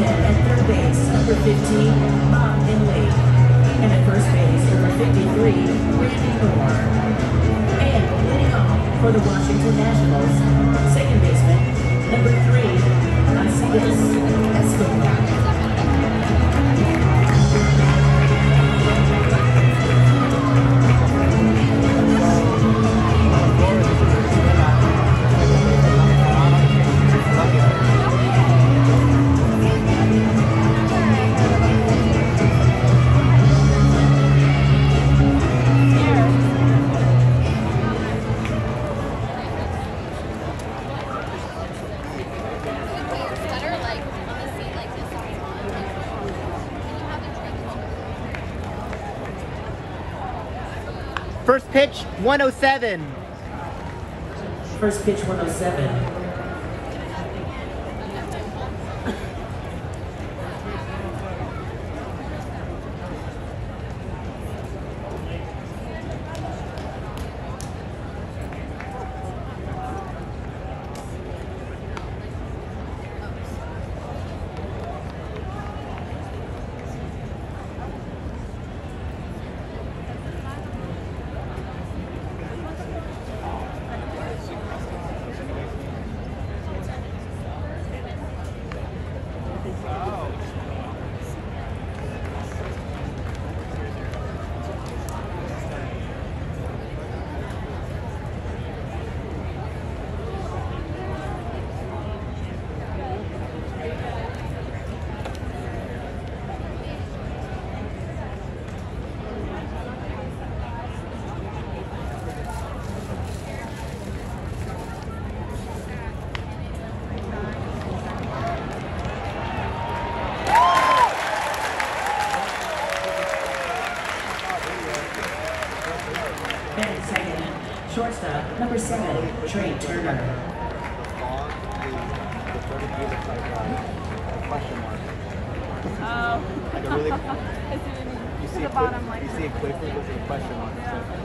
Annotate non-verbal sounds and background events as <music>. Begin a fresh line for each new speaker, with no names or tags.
Armstead at third base, number 15, Bob Inley. And at
first base, number 53, Randy Moore. And leading off for the Washington Nationals,
First pitch, 107.
First pitch 107. And second, shortstop, number seven, Trea Turner.
Oh. <laughs>
Like a really, <laughs> you see
the
a
bottom
quick,
like
you see a quick, there's a question mark.
Yeah.